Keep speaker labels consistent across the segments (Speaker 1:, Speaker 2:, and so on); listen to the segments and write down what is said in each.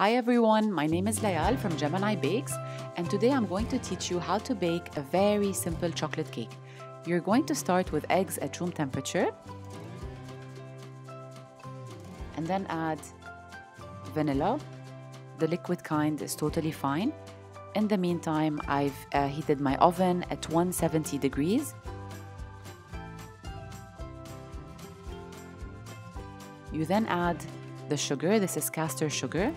Speaker 1: Hi everyone, my name is Layal from Gemini Bakes and today I'm going to teach you how to bake a very simple chocolate cake. You're going to start with eggs at room temperature and then add vanilla. The liquid kind is totally fine. In the meantime, I've uh, heated my oven at 170 degrees. You then add the sugar, this is caster sugar,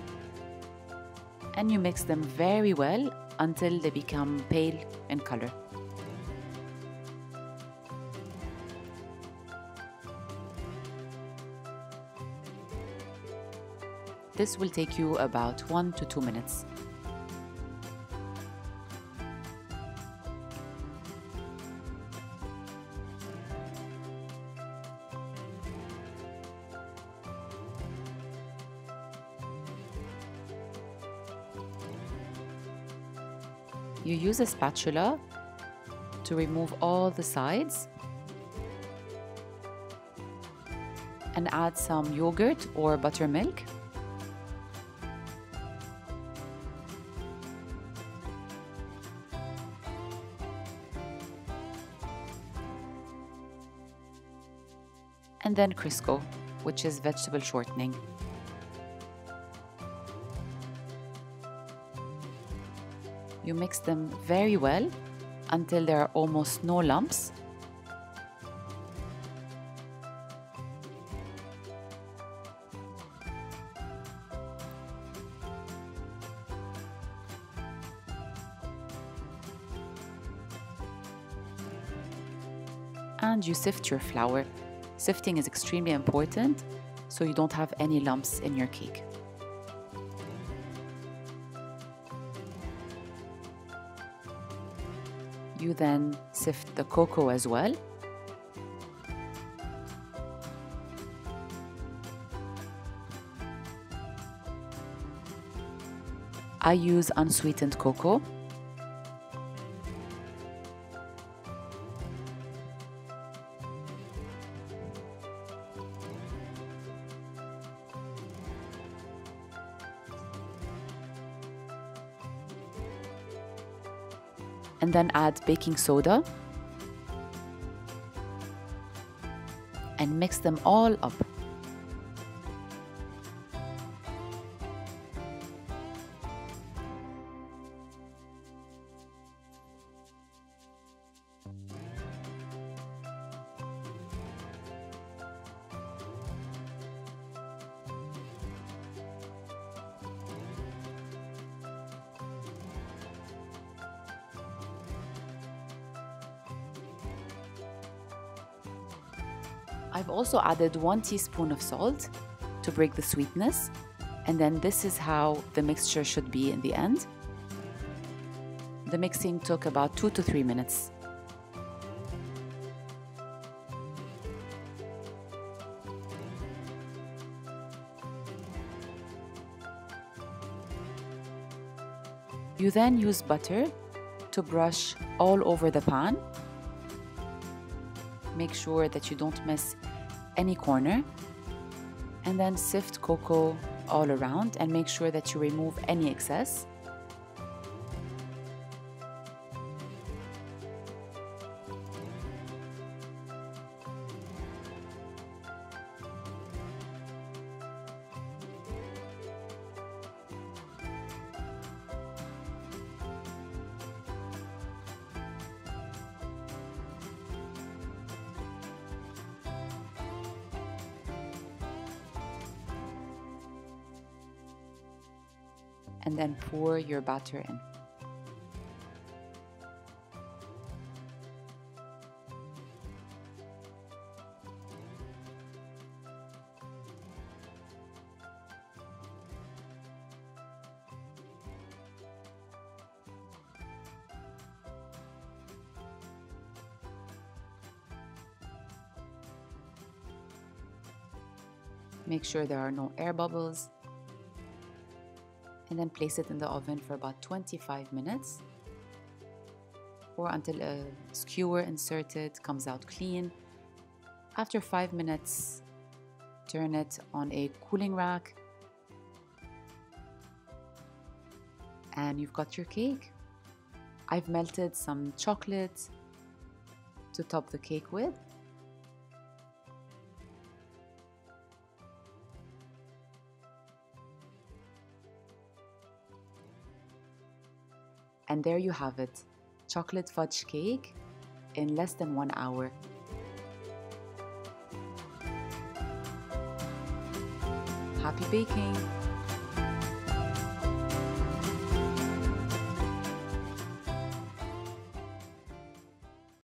Speaker 1: and you mix them very well until they become pale in color. This will take you about 1 to 2 minutes. You use a spatula to remove all the sides and add some yogurt or buttermilk. And then Crisco, which is vegetable shortening. You mix them very well until there are almost no lumps. And you sift your flour. Sifting is extremely important so you don't have any lumps in your cake. You then sift the cocoa as well. I use unsweetened cocoa. And then add baking soda and mix them all up. I've also added one teaspoon of salt to break the sweetness. And then this is how the mixture should be in the end. The mixing took about two to three minutes. You then use butter to brush all over the pan make sure that you don't miss any corner. And then sift cocoa all around and make sure that you remove any excess and then pour your batter in. Make sure there are no air bubbles and then place it in the oven for about 25 minutes or until a skewer inserted comes out clean. After 5 minutes, turn it on a cooling rack And you've got your cake. I've melted some chocolate to top the cake with. And there you have it chocolate fudge cake in less than one hour. Happy baking!